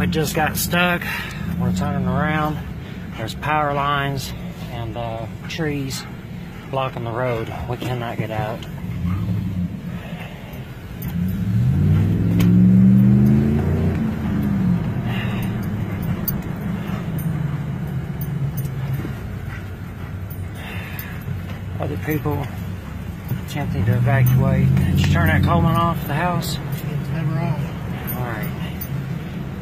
We just got stuck. We're turning around. There's power lines and uh, trees blocking the road. We cannot get out. Other people attempting to evacuate. Did you turn that Coleman off the house? It's never on.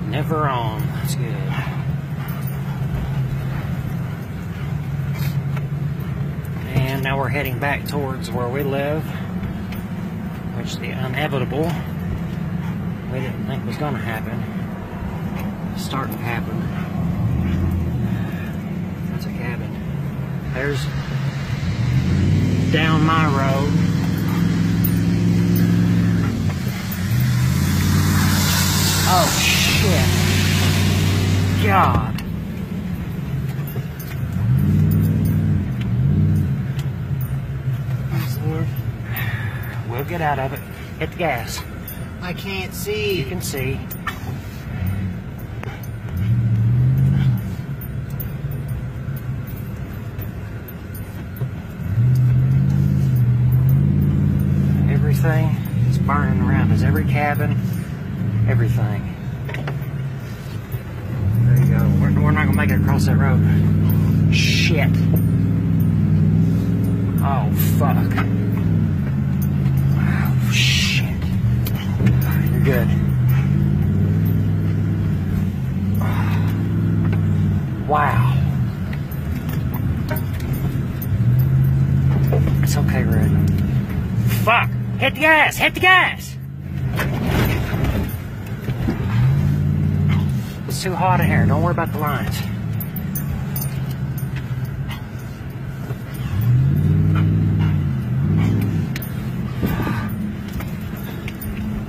Never on. That's good. And now we're heading back towards where we live, which the inevitable we didn't think was going to happen. Starting to happen. That's a cabin. There's down my road. Oh shit. God. The Lord. We'll get out of it. Hit the gas. I can't see. You can see. Everything is burning around us. Every cabin, everything. Make across that road. Shit. Oh fuck. Oh shit. You're good. Wow. It's okay, Red. Fuck! Hit the gas! Hit the gas! It's too hot in here. Don't worry about the lines.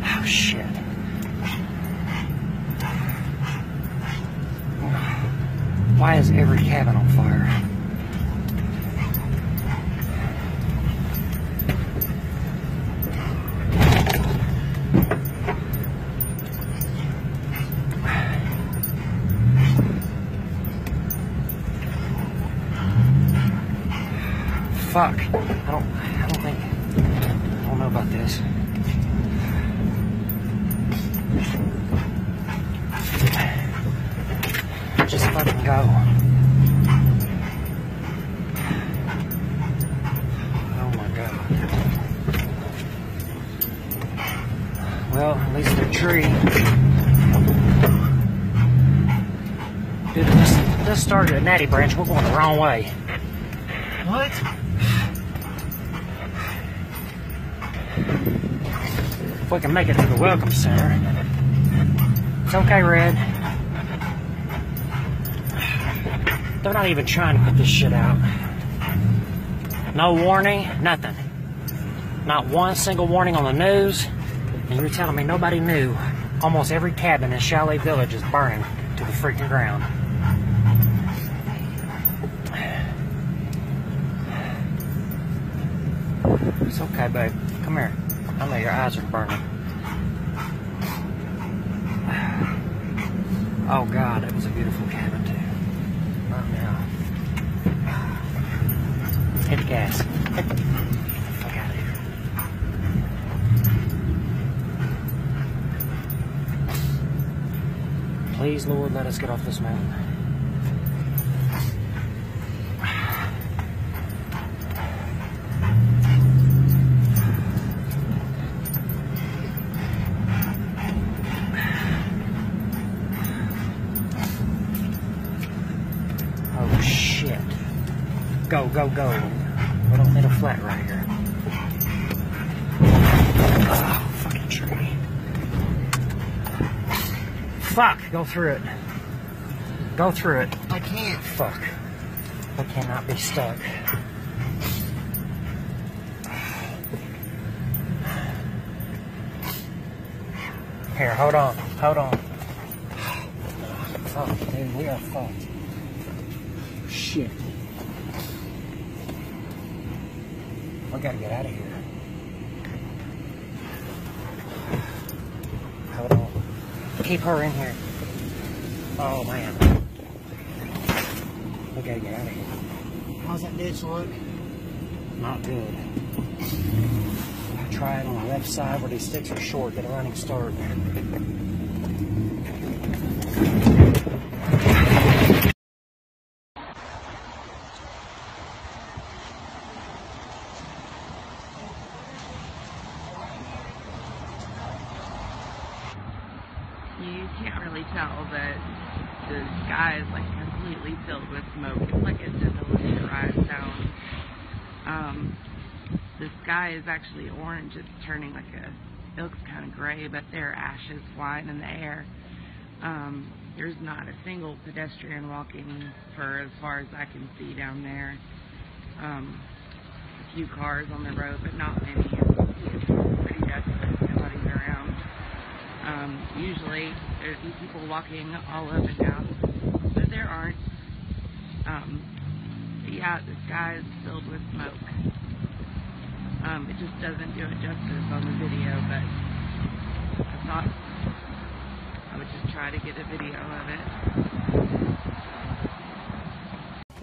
Oh, shit. Why is every cabin on fire? Fuck. I don't I don't think I don't know about this. Oh my god. Well, at least the tree. Dude, this, this started at Natty Branch. We're going the wrong way. What? If we can make it to the Welcome Center. It's okay, Red. They're not even trying to put this shit out. No warning, nothing. Not one single warning on the news. And you're telling me nobody knew almost every cabin in Chalet Village is burning to the freaking ground. It's okay, babe. Come here. I know your eyes are burning. Oh God, it was a beautiful cabin too. Not now. Hit the gas. Hit the fuck out of here. Please, Lord, let us get off this mountain. Oh shit. Go, go, go. We don't need a flat right here. Oh, fucking tree. Fuck, go through it. Go through it. I can't. Fuck. I cannot be stuck. Here, hold on. Hold on. Fuck, dude, we are fucked. Shit. We gotta get out of here. Hold on. Keep her in here. Oh man. We gotta get out of here. How's that ditch look? Not good. I Try it on the left side where these sticks are short, get a running start. you can't really tell that the sky is like completely filled with smoke. It's like a demilitarized zone. Um, the sky is actually orange. It's turning like a, it looks kind of gray, but there are ashes flying in the air. Um, there's not a single pedestrian walking for as far as I can see down there. Um, a few cars on the road, but not many. It's pretty desolate. Nobody's around. Um, usually there'd be people walking all up and down, but there aren't. Um, yeah, the sky is filled with smoke. Um, it just doesn't do it justice on the video, but I thought I would just try to get a video of it.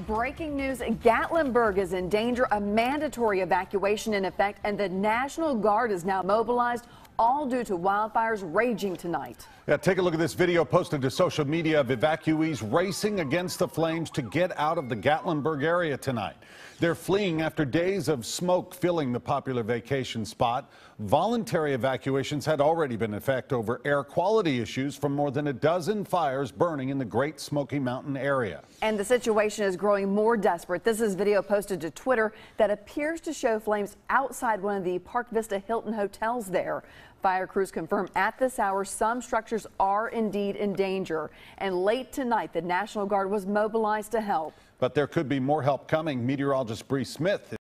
Breaking news Gatlinburg is in danger. A mandatory evacuation in effect, and the National Guard is now mobilized, all due to wildfires raging tonight. Yeah, take a look at this video posted to social media of evacuees racing against the flames to get out of the Gatlinburg area tonight. They're fleeing after days of smoke filling the popular vacation spot. Voluntary evacuations had already been in effect over air quality issues from more than a dozen fires burning in the Great Smoky Mountain area. And the situation is growing more desperate. This is video posted to Twitter that appears to show flames outside one of the Park Vista Hilton hotels there. Fire crews confirm at this hour some structures are indeed in danger. And late tonight, the National Guard was mobilized to help. But there could be more help coming. Meteorologist Bree Smith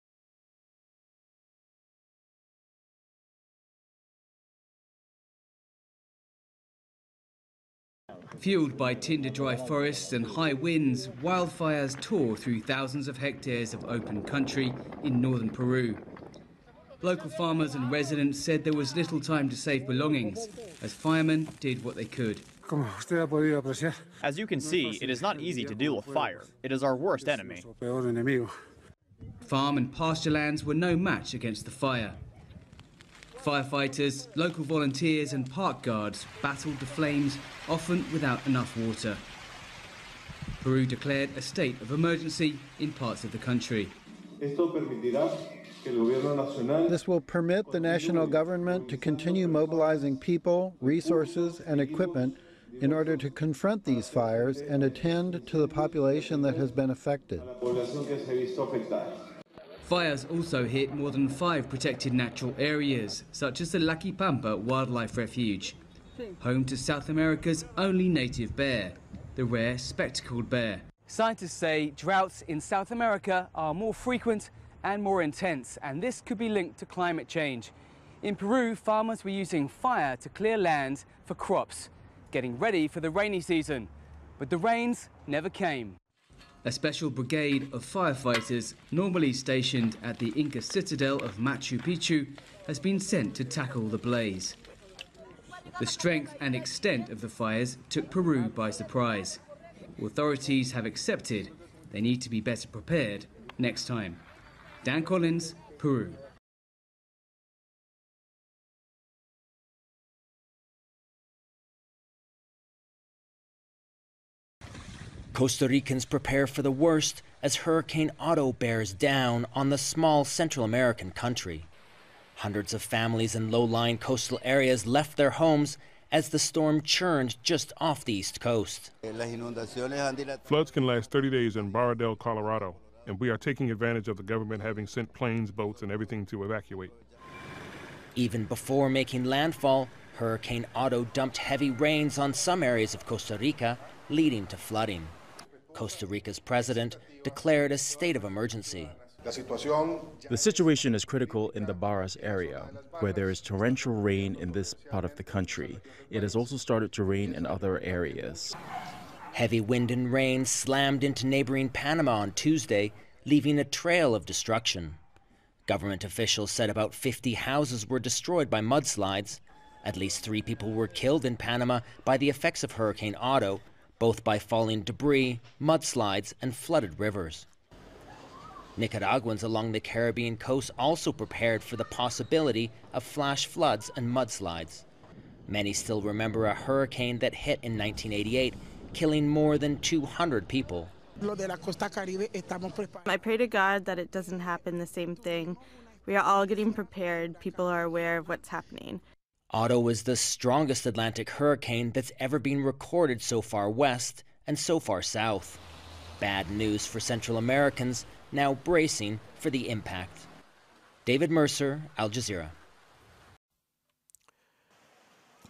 Fueled by tinder dry forests and high winds, wildfires tore through thousands of hectares of open country in northern Peru. Local farmers and residents said there was little time to save belongings, as firemen did what they could. As you can see, it is not easy to deal with fire. It is our worst enemy. Farm and pasture lands were no match against the fire. Firefighters, local volunteers, and park guards battled the flames, often without enough water. Peru declared a state of emergency in parts of the country. This will permit the national government to continue mobilizing people, resources, and equipment in order to confront these fires and attend to the population that has been affected. Fires also hit more than five protected natural areas, such as the Laquipampa Wildlife Refuge, home to South America's only native bear, the rare spectacled bear. Scientists say droughts in South America are more frequent and more intense, and this could be linked to climate change. In Peru, farmers were using fire to clear land for crops, getting ready for the rainy season. But the rains never came. A special brigade of firefighters, normally stationed at the Inca citadel of Machu Picchu, has been sent to tackle the blaze. The strength and extent of the fires took Peru by surprise. Authorities have accepted they need to be better prepared next time. Dan Collins, Peru. Costa Ricans prepare for the worst as Hurricane Otto bears down on the small Central American country. Hundreds of families in low lying coastal areas left their homes as the storm churned just off the east coast. Floods can last 30 days in Barra del Colorado, and we are taking advantage of the government having sent planes, boats, and everything to evacuate. Even before making landfall, Hurricane Otto dumped heavy rains on some areas of Costa Rica, leading to flooding. Costa Rica's president declared a state of emergency. The situation is critical in the Barras area, where there is torrential rain in this part of the country. It has also started to rain in other areas. Heavy wind and rain slammed into neighboring Panama on Tuesday, leaving a trail of destruction. Government officials said about 50 houses were destroyed by mudslides. At least three people were killed in Panama by the effects of Hurricane Otto, both by falling debris, mudslides, and flooded rivers. Nicaraguans along the Caribbean coast also prepared for the possibility of flash floods and mudslides. Many still remember a hurricane that hit in 1988, killing more than 200 people. I pray to God that it doesn't happen the same thing. We are all getting prepared. People are aware of what's happening. Otto is the strongest Atlantic hurricane that's ever been recorded so far west and so far south. Bad news for Central Americans now bracing for the impact. David Mercer, Al Jazeera.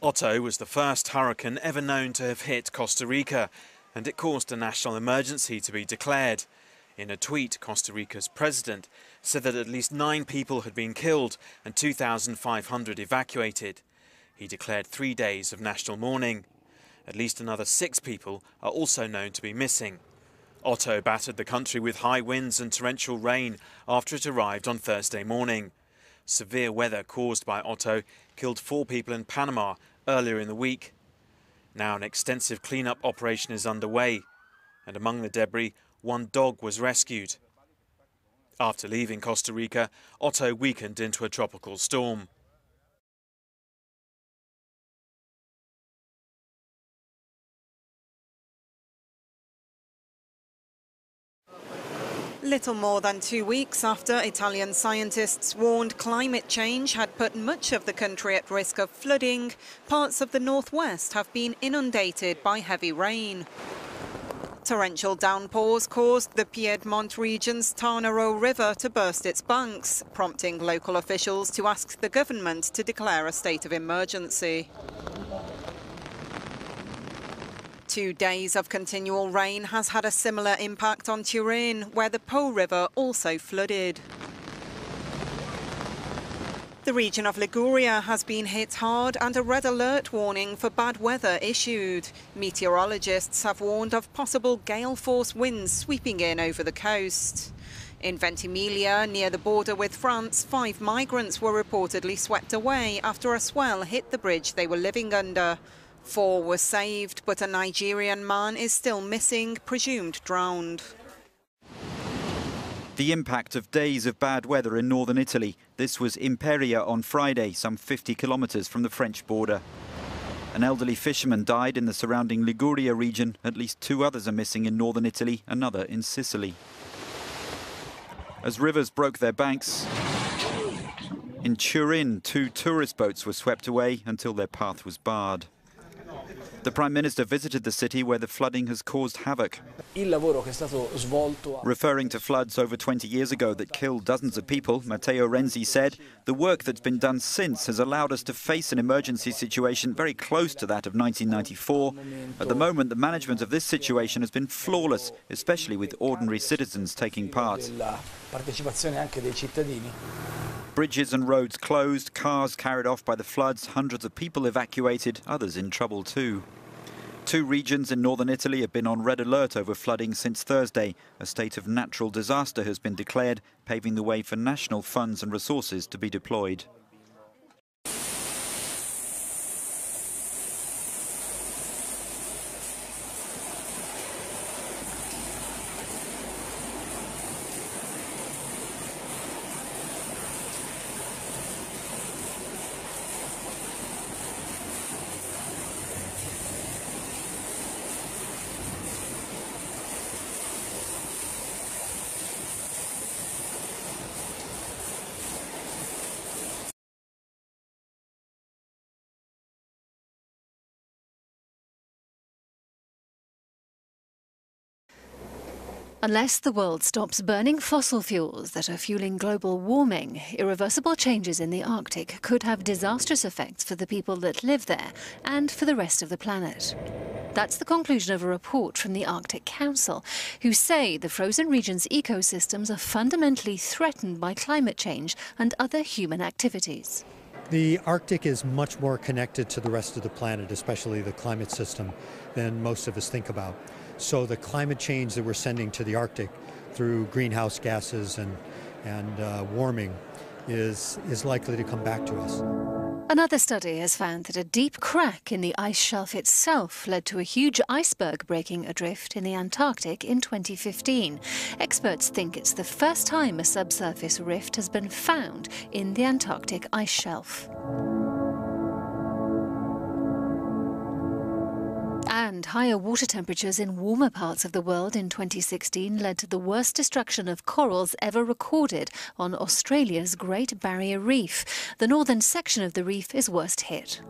Otto was the first hurricane ever known to have hit Costa Rica, and it caused a national emergency to be declared. In a tweet, Costa Rica's president said that at least nine people had been killed and 2,500 evacuated. He declared three days of national mourning. At least another six people are also known to be missing. Otto battered the country with high winds and torrential rain after it arrived on Thursday morning. Severe weather caused by Otto killed four people in Panama earlier in the week. Now an extensive cleanup operation is underway, and among the debris, one dog was rescued. After leaving Costa Rica, Otto weakened into a tropical storm. Little more than two weeks after Italian scientists warned climate change had put much of the country at risk of flooding, parts of the northwest have been inundated by heavy rain. Torrential downpours caused the Piedmont region's Tanaro River to burst its banks, prompting local officials to ask the government to declare a state of emergency. Two days of continual rain has had a similar impact on Turin, where the Po River also flooded. The region of Liguria has been hit hard and a red alert warning for bad weather issued. Meteorologists have warned of possible gale force winds sweeping in over the coast. In Ventimiglia, near the border with France, five migrants were reportedly swept away after a swell hit the bridge they were living under. Four were saved, but a Nigerian man is still missing, presumed drowned. The impact of days of bad weather in northern Italy. This was Imperia on Friday, some 50 kilometres from the French border. An elderly fisherman died in the surrounding Liguria region. At least two others are missing in northern Italy, another in Sicily. As rivers broke their banks, in Turin, two tourist boats were swept away until their path was barred. The Prime Minister visited the city where the flooding has caused havoc. Referring to floods over 20 years ago that killed dozens of people, Matteo Renzi said, the work that's been done since has allowed us to face an emergency situation very close to that of 1994. At the moment, the management of this situation has been flawless, especially with ordinary citizens taking part. Bridges and roads closed, cars carried off by the floods, hundreds of people evacuated, others in trouble too. Two regions in northern Italy have been on red alert over flooding since Thursday. A state of natural disaster has been declared, paving the way for national funds and resources to be deployed. Unless the world stops burning fossil fuels that are fueling global warming, irreversible changes in the Arctic could have disastrous effects for the people that live there and for the rest of the planet. That's the conclusion of a report from the Arctic Council, who say the frozen region's ecosystems are fundamentally threatened by climate change and other human activities. The Arctic is much more connected to the rest of the planet, especially the climate system, than most of us think about. So the climate change that we're sending to the Arctic through greenhouse gases and, and uh, warming is, is likely to come back to us. Another study has found that a deep crack in the ice shelf itself led to a huge iceberg breaking adrift in the Antarctic in 2015. Experts think it's the first time a subsurface rift has been found in the Antarctic ice shelf. And higher water temperatures in warmer parts of the world in 2016 led to the worst destruction of corals ever recorded on Australia's Great Barrier Reef. The northern section of the reef is worst hit.